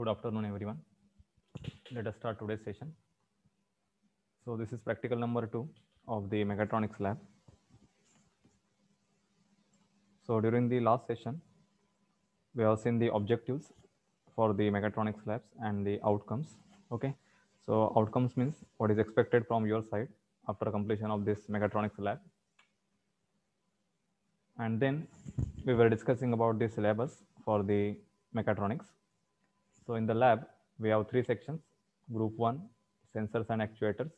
Good afternoon, everyone. Let us start today's session. So this is practical number two of the mechatronics lab. So during the last session, we have seen the objectives for the mechatronics labs and the outcomes. Okay. So outcomes means what is expected from your side after completion of this mechatronics lab. And then we were discussing about the syllabus for the mechatronics. So in the lab, we have three sections. Group one, sensors and actuators.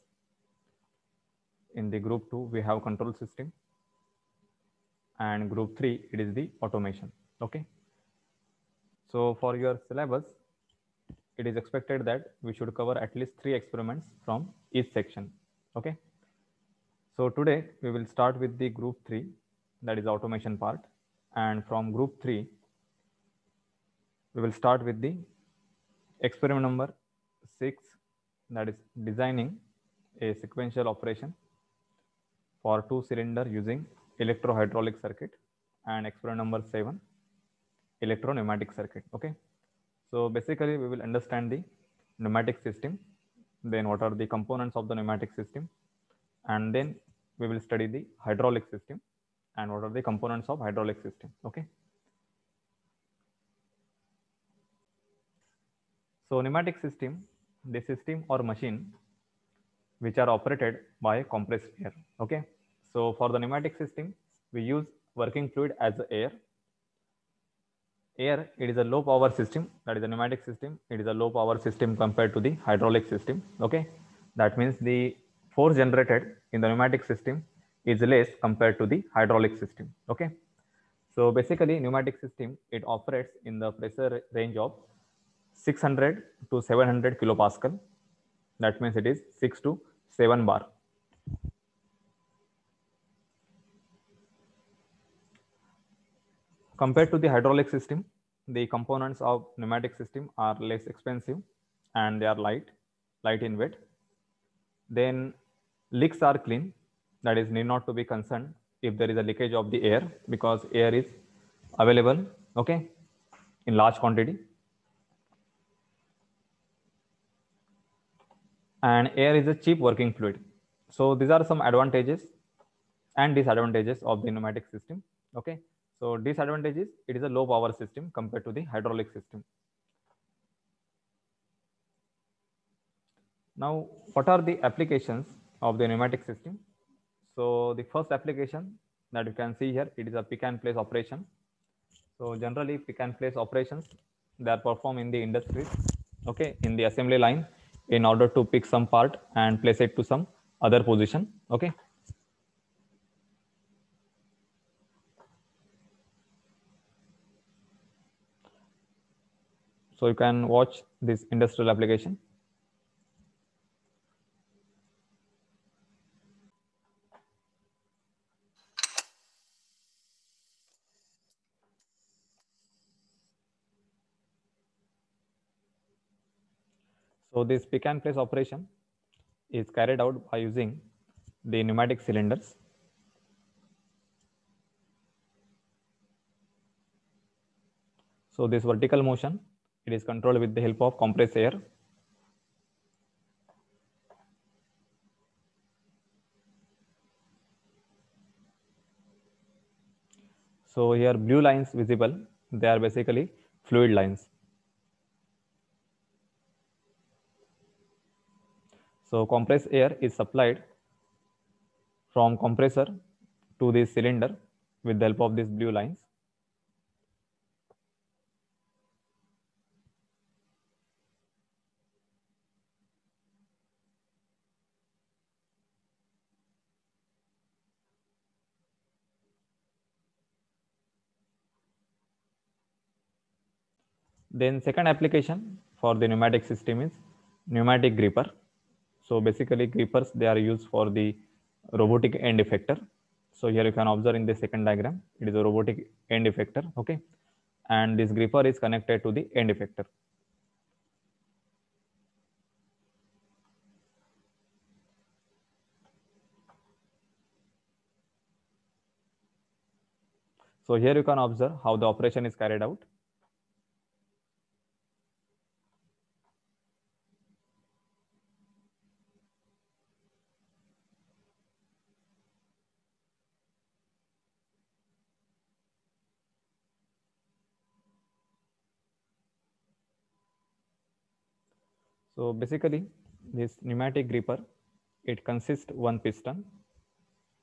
In the group two, we have control system. And group three, it is the automation. Okay. So for your syllabus, it is expected that we should cover at least three experiments from each section. Okay. So today we will start with the group three, that is automation part. And from group three, we will start with the experiment number six, that is designing a sequential operation for two cylinder using electro-hydraulic circuit and experiment number seven, electro-pneumatic circuit. Okay. So basically we will understand the pneumatic system, then what are the components of the pneumatic system, and then we will study the hydraulic system and what are the components of hydraulic system. Okay. So pneumatic system, the system or machine which are operated by compressed air. Okay. So for the pneumatic system, we use working fluid as air. Air, it is a low power system. That is a pneumatic system. It is a low power system compared to the hydraulic system. Okay. That means the force generated in the pneumatic system is less compared to the hydraulic system. Okay. So basically pneumatic system, it operates in the pressure range of 600 to 700 kilopascal. That means it is 6 to 7 bar. Compared to the hydraulic system, the components of pneumatic system are less expensive and they are light, light in weight. Then leaks are clean. That is need not to be concerned if there is a leakage of the air because air is available, okay, in large quantity. And air is a cheap working fluid. So these are some advantages and disadvantages of the pneumatic system. Okay. So disadvantages, it is a low power system compared to the hydraulic system. Now, what are the applications of the pneumatic system? So the first application that you can see here, it is a pick and place operation. So generally pick and place operations, they are performed in the industries, okay, in the assembly line in order to pick some part and place it to some other position, okay. So you can watch this industrial application. So this pick and place operation is carried out by using the pneumatic cylinders. So this vertical motion, it is controlled with the help of compressed air. So here blue lines visible, they are basically fluid lines. So compressed air is supplied from compressor to this cylinder with the help of these blue lines. Then second application for the pneumatic system is pneumatic gripper. So basically grippers, they are used for the robotic end effector. So here you can observe in the second diagram, it is a robotic end effector. Okay. And this gripper is connected to the end effector. So here you can observe how the operation is carried out. So basically this pneumatic gripper, it consists one piston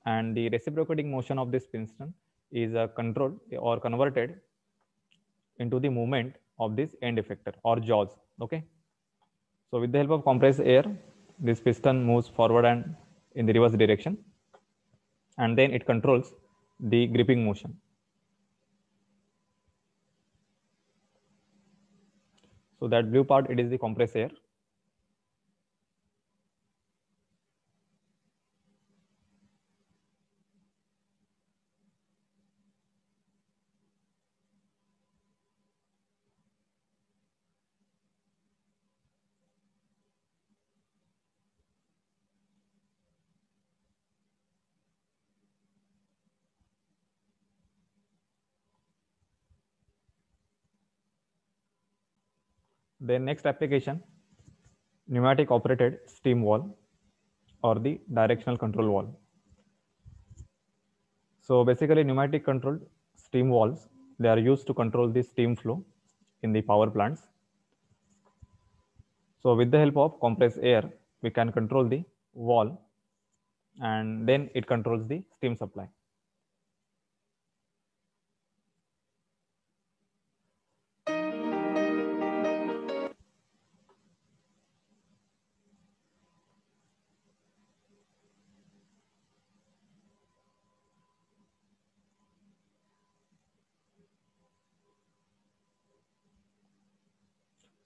and the reciprocating motion of this piston is uh, controlled or converted into the movement of this end effector or jaws. Okay. So with the help of compressed air, this piston moves forward and in the reverse direction and then it controls the gripping motion. So that blue part, it is the compressed air. Then next application, pneumatic operated steam valve or the directional control valve. So basically pneumatic controlled steam valves, they are used to control the steam flow in the power plants. So with the help of compressed air, we can control the valve and then it controls the steam supply.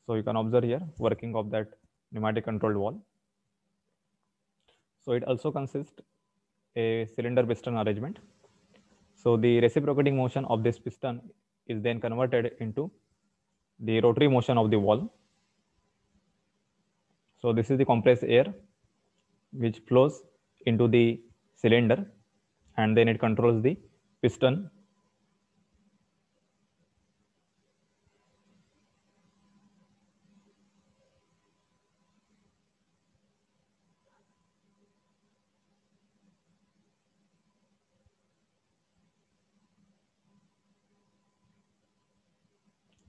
So you can observe here working of that pneumatic controlled valve. So it also consists a cylinder piston arrangement. So the reciprocating motion of this piston is then converted into the rotary motion of the valve. So this is the compressed air which flows into the cylinder and then it controls the piston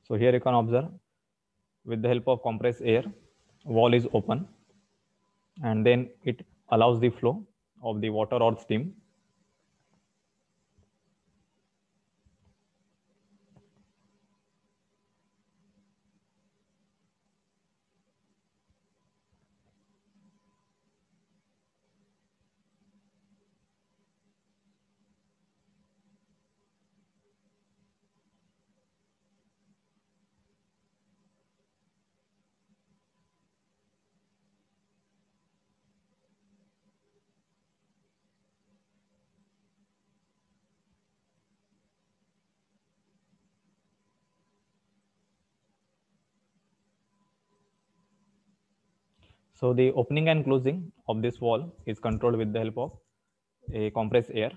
So here you can observe with the help of compressed air, wall is open and then it allows the flow of the water or steam. So the opening and closing of this wall is controlled with the help of a compressed air.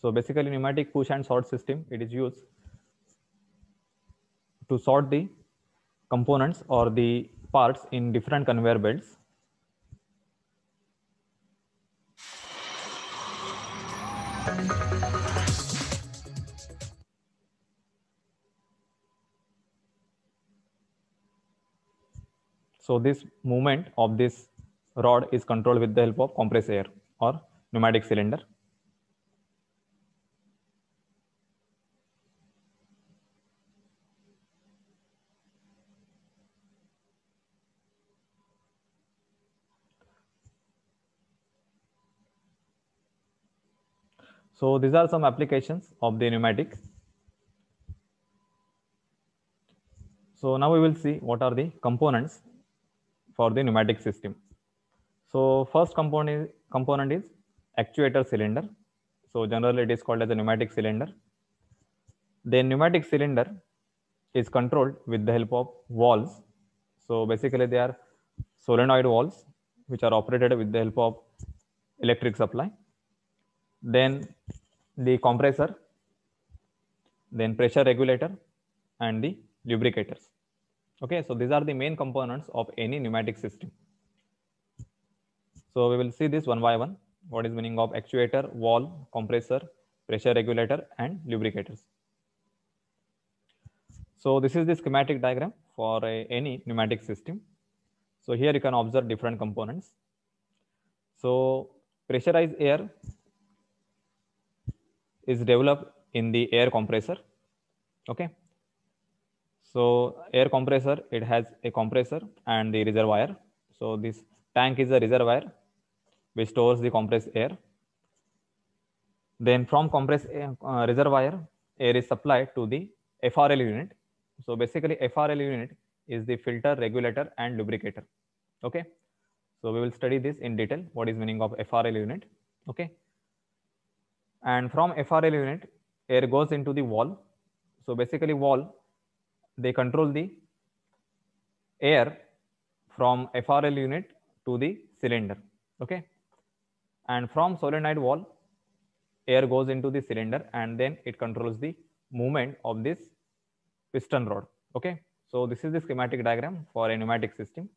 So basically pneumatic push and sort system, it is used to sort the components or the parts in different conveyor belts So this movement of this rod is controlled with the help of compressed air or pneumatic cylinder. So these are some applications of the pneumatic. So now we will see what are the components for the pneumatic system. So first component, component is actuator cylinder. So generally it is called as a pneumatic cylinder. The pneumatic cylinder is controlled with the help of valves. So basically they are solenoid valves which are operated with the help of electric supply. Then the compressor, then pressure regulator and the lubricators. Okay, so these are the main components of any pneumatic system. So we will see this one by one. What is meaning of actuator, valve, compressor, pressure regulator and lubricators. So this is the schematic diagram for a, any pneumatic system. So here you can observe different components. So pressurized air is developed in the air compressor. Okay. So air compressor, it has a compressor and the reservoir. So this tank is a reservoir which stores the compressed air. Then from compressed air, uh, reservoir, air is supplied to the FRL unit. So basically FRL unit is the filter, regulator and lubricator. Okay. So we will study this in detail. What is meaning of FRL unit? Okay. And from FRL unit, air goes into the wall. So basically wall, they control the air from FRL unit to the cylinder. Okay. And from solenoid wall, air goes into the cylinder and then it controls the movement of this piston rod. Okay. So this is the schematic diagram for a pneumatic system.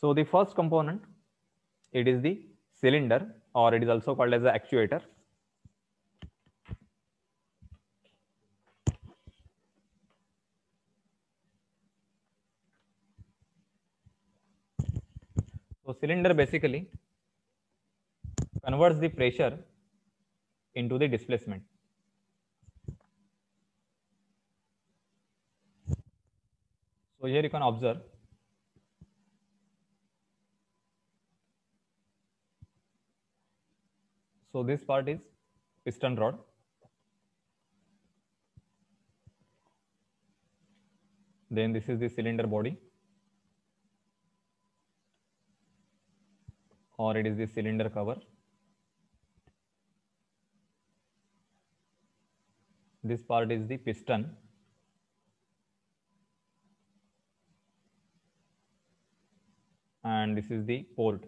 So the first component, it is the cylinder or it is also called as the actuator. So cylinder basically converts the pressure into the displacement. So here you can observe So this part is piston rod. Then this is the cylinder body. Or it is the cylinder cover. This part is the piston. And this is the port.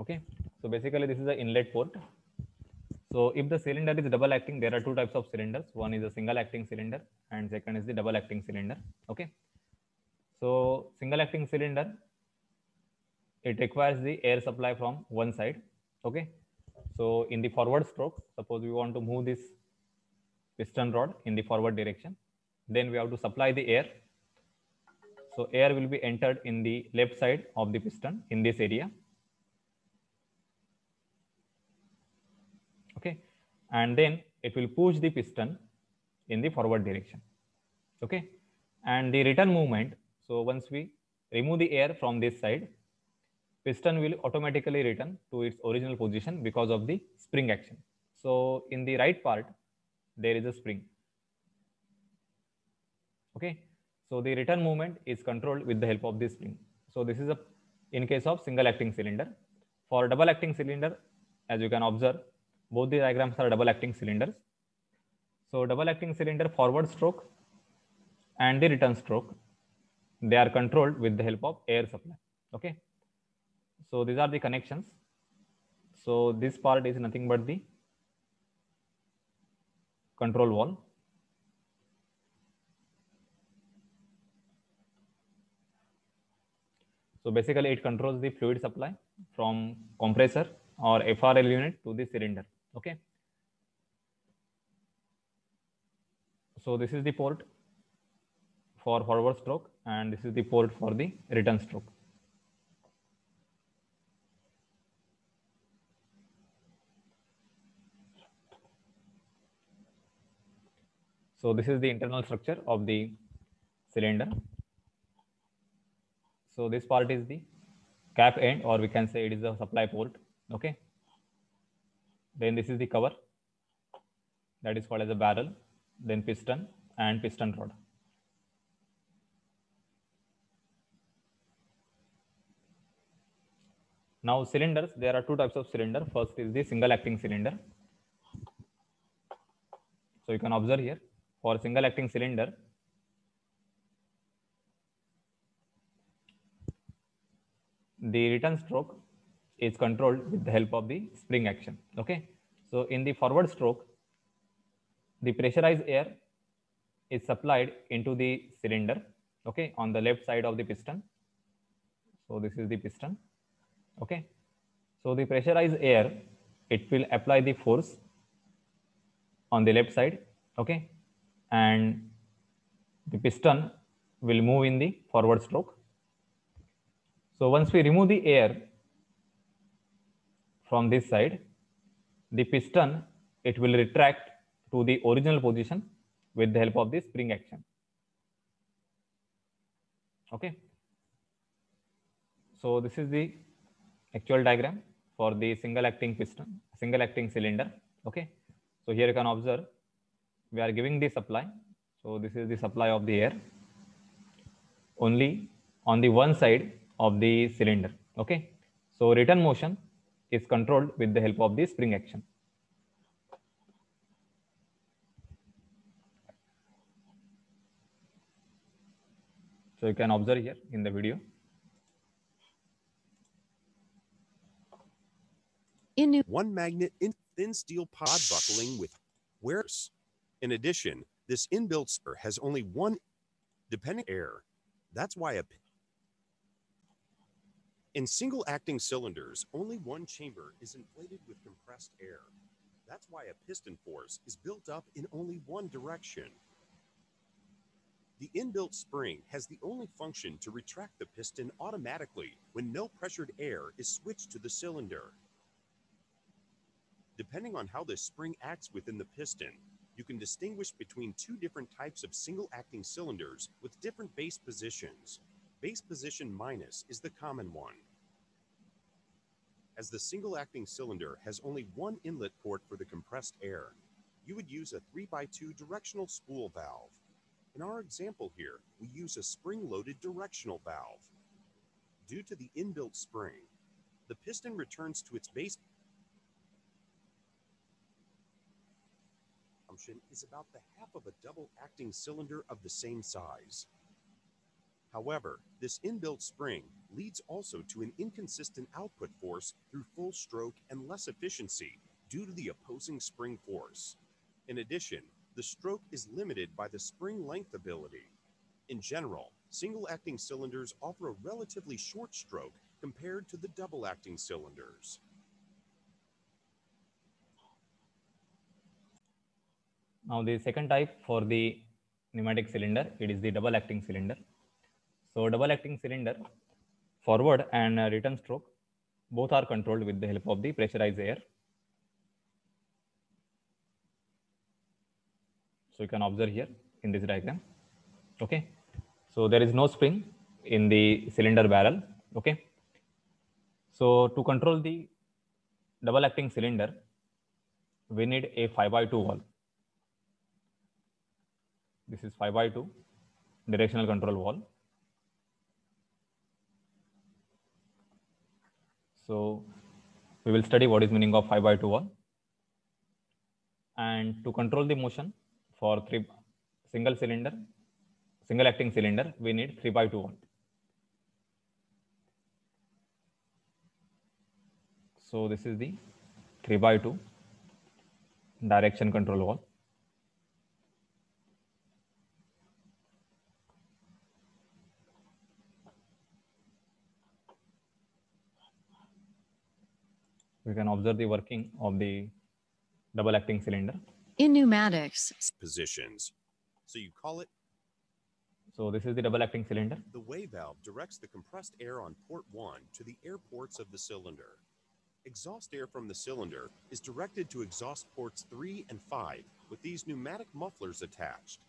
Okay. So basically this is the inlet port. So if the cylinder is double acting, there are two types of cylinders. One is a single acting cylinder and second is the double acting cylinder. Okay. So single acting cylinder, it requires the air supply from one side. Okay. So in the forward stroke, suppose we want to move this piston rod in the forward direction, then we have to supply the air. So air will be entered in the left side of the piston in this area okay and then it will push the piston in the forward direction okay and the return movement so once we remove the air from this side piston will automatically return to its original position because of the spring action so in the right part there is a spring okay so the return movement is controlled with the help of this spring so this is a in case of single acting cylinder for double acting cylinder as you can observe both the diagrams are double acting cylinders. So double acting cylinder forward stroke and the return stroke, they are controlled with the help of air supply. Okay. So these are the connections. So this part is nothing but the control wall. So basically it controls the fluid supply from compressor or FRL unit to the cylinder. Okay. So this is the port for forward stroke and this is the port for the return stroke. So this is the internal structure of the cylinder. So this part is the cap end or we can say it is the supply port. Okay. Then this is the cover that is called as a barrel, then piston and piston rod. Now cylinders, there are two types of cylinder. First is the single acting cylinder. So you can observe here for single acting cylinder, the return stroke is controlled with the help of the spring action. Okay. So in the forward stroke, the pressurized air is supplied into the cylinder. Okay. On the left side of the piston. So this is the piston Okay. So the pressurized air, it will apply the force on the left side. Okay. And the piston will move in the forward stroke. So once we remove the air from this side, the piston, it will retract to the original position with the help of the spring action. Okay. So this is the actual diagram for the single acting piston, single acting cylinder. Okay. So here you can observe we are giving the supply. So this is the supply of the air only on the one side of the cylinder. Okay. So return motion is controlled with the help of the spring action. So you can observe here in the video. In one magnet in thin steel pod buckling with wears. In addition, this inbuilt spur has only one dependent air. That's why a in single acting cylinders, only one chamber is inflated with compressed air. That's why a piston force is built up in only one direction. The inbuilt spring has the only function to retract the piston automatically when no pressured air is switched to the cylinder. Depending on how the spring acts within the piston, you can distinguish between two different types of single acting cylinders with different base positions. Base position minus is the common one. As the single acting cylinder has only one inlet port for the compressed air, you would use a 3x2 directional spool valve. In our example here, we use a spring-loaded directional valve. Due to the inbuilt spring, the piston returns to its base function is about the half of a double acting cylinder of the same size. However, this inbuilt spring leads also to an inconsistent output force through full stroke and less efficiency due to the opposing spring force. In addition, the stroke is limited by the spring length ability. In general, single acting cylinders offer a relatively short stroke compared to the double acting cylinders. Now the second type for the pneumatic cylinder, it is the double acting cylinder. So double acting cylinder, forward and uh, return stroke, both are controlled with the help of the pressurized air. So you can observe here in this diagram. Okay. So there is no spring in the cylinder barrel. Okay. So to control the double acting cylinder, we need a 5 by 2 valve. This is 5 by 2 directional control valve. So we will study what is meaning of 5 by 2 valve. And to control the motion for three single cylinder, single acting cylinder, we need 3 by 2 valve. So this is the 3 by 2 direction control valve. We can observe the working of the double acting cylinder. in pneumatics, Positions. So you call it So this is the double acting cylinder. the way valve directs the compressed air on port 1 to the air ports of the cylinder. Exhaust air from the cylinder is directed to exhaust ports 3 and 5 with these pneumatic mufflers attached.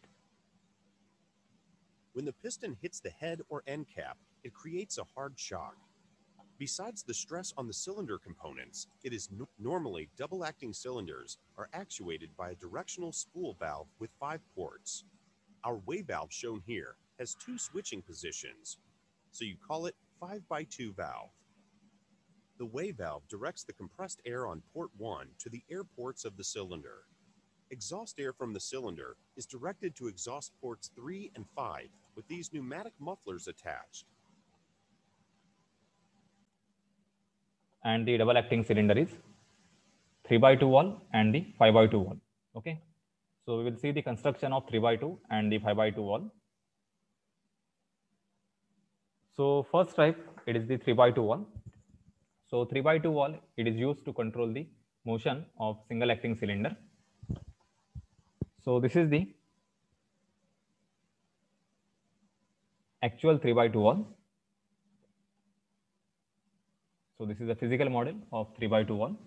When the piston hits the head or end cap, it creates a hard shock. Besides the stress on the cylinder components, it is no- normally double acting cylinders are actuated by a directional spool valve with five ports. Our way valve shown here has two switching positions, so you call it 5 by 2 valve. The way valve directs the compressed air on port 1 to the air ports of the cylinder. Exhaust air from the cylinder is directed to exhaust ports 3 and 5 with these pneumatic mufflers attached. And the double acting cylinder is 3 by 2 wall and the 5 by 2 wall. Okay. So we will see the construction of 3 by 2 and the 5 by 2 wall. So first type, it is the 3 by 2 wall. So 3 by 2 wall, it is used to control the motion of single acting cylinder. So this is the actual 3 by 2 valve. So this is a physical model of 3 by 2 valve.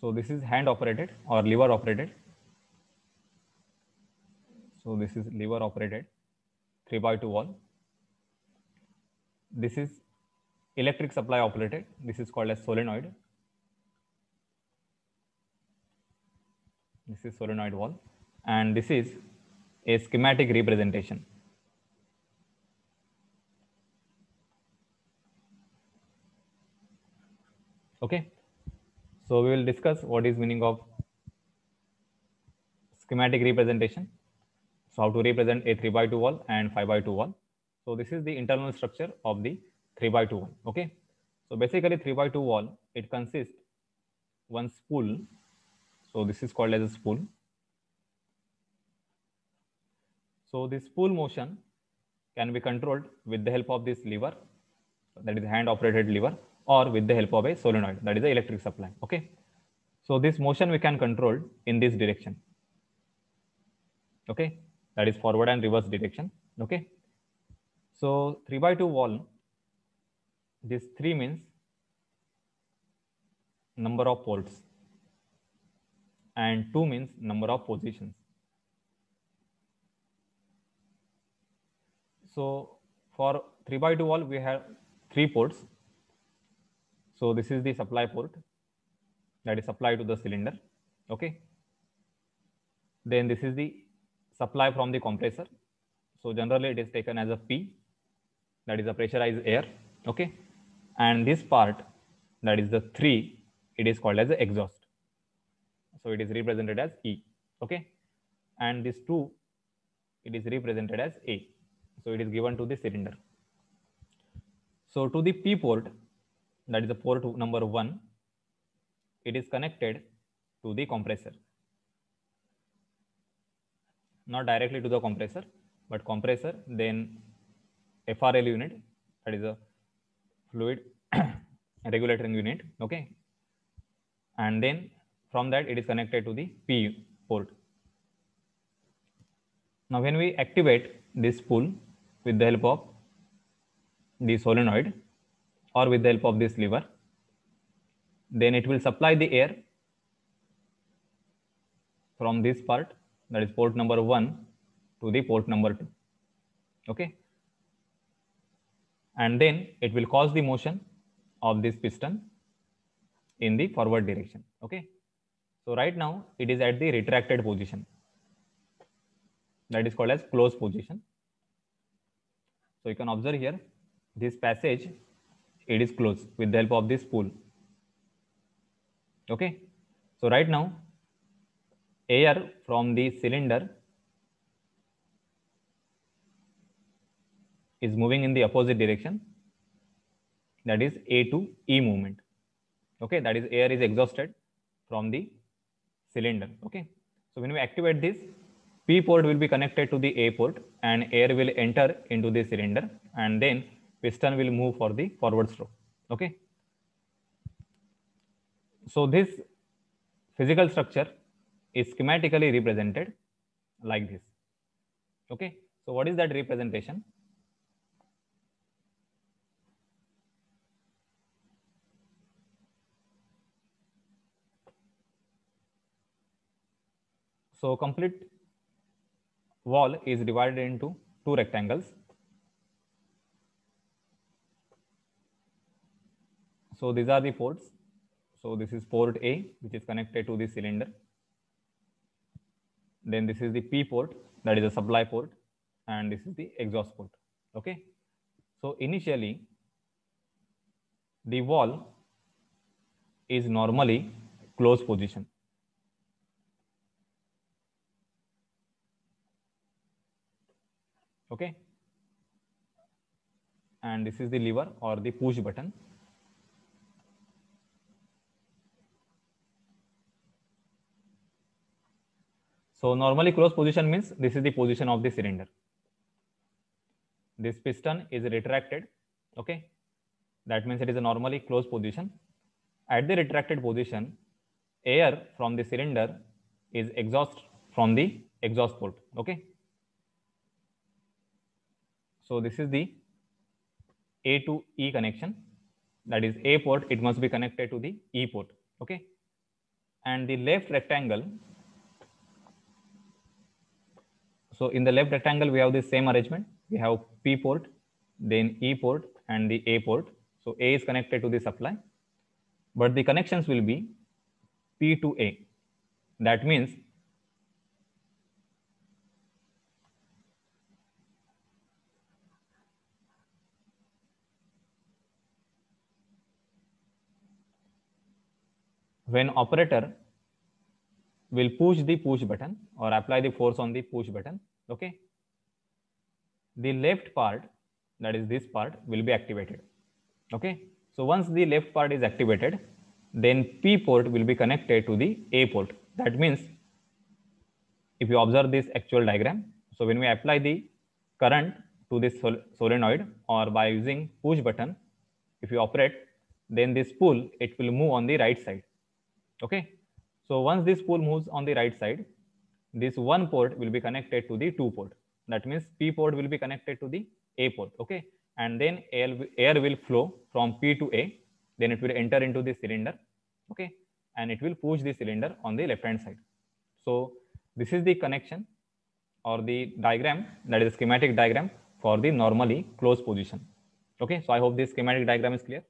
So this is hand operated or lever operated. So this is lever operated 3 by 2 valve. This is electric supply operated. This is called as solenoid. This is solenoid wall. and this is a schematic representation. Okay. So we will discuss what is meaning of schematic representation. So how to represent a 3 by 2 wall and 5 by 2 wall. So this is the internal structure of the 3 by 2 wall. Okay. So basically 3 by 2 wall, it consists one spool. So this is called as a spool. So this spool motion can be controlled with the help of this lever, that is hand operated lever or with the help of a solenoid, that is the electric supply. Okay. So this motion we can control in this direction. Okay. That is forward and reverse direction. Okay. So 3 by 2 wall, this 3 means number of poles and 2 means number of positions. So for 3 by 2 wall, we have three ports. So this is the supply port that is supplied to the cylinder. Okay. Then this is the supply from the compressor. So generally it is taken as a P that is a pressurized air. Okay. And this part that is the three, it is called as the exhaust. So it is represented as E. Okay. And this two, it is represented as A. So it is given to the cylinder. So to the P port, that is the port number one, it is connected to the compressor. Not directly to the compressor, but compressor, then FRL unit, that is a fluid regulating unit. Okay. And then from that, it is connected to the P port. Now, when we activate this spool with the help of the solenoid or with the help of this lever, then it will supply the air from this part, that is port number one, to the port number two. Okay. And then it will cause the motion of this piston in the forward direction. Okay. So right now it is at the retracted position. That is called as closed position. So you can observe here this passage, it is closed with the help of this spool. Okay. So right now air from the cylinder is moving in the opposite direction that is A to E movement. Okay, that is air is exhausted from the cylinder. Okay, so when we activate this, P port will be connected to the A port and air will enter into the cylinder and then piston will move for the forward stroke. Okay, so this physical structure is schematically represented like this. Okay, so what is that representation? So complete wall is divided into two rectangles. So these are the ports. So this is port A, which is connected to the cylinder. Then this is the P port, that is the supply port, and this is the exhaust port. Okay. So initially, the wall is normally closed position. okay and this is the lever or the push button so normally closed position means this is the position of the cylinder this piston is retracted okay That means it is a normally closed position. At the retracted position, air from the cylinder is exhaust from the exhaust port. Okay. So this is the A to E connection. That is A port, it must be connected to the E port. Okay. And the left rectangle. So in the left rectangle, we have the same arrangement. We have P port, then E port, and the A port. So A is connected to the supply, but the connections will be P to A. That means when operator will push the push button or apply the force on the push button, okay, the left part, that is this part, will be activated. Okay, so once the left part is activated, then P port will be connected to the A port. That means if you observe this actual diagram, so when we apply the current to this sol solenoid or by using push button, if you operate, then this spool, it will move on the right side. Okay, so once this spool moves on the right side, this one port will be connected to the two port. That means P port will be connected to the A port. Okay, and then air, air will flow from P to A. Then it will enter into the cylinder. Okay, and it will push the cylinder on the left hand side. So this is the connection or the diagram that is a schematic diagram for the normally closed position. Okay, so I hope this schematic diagram is clear.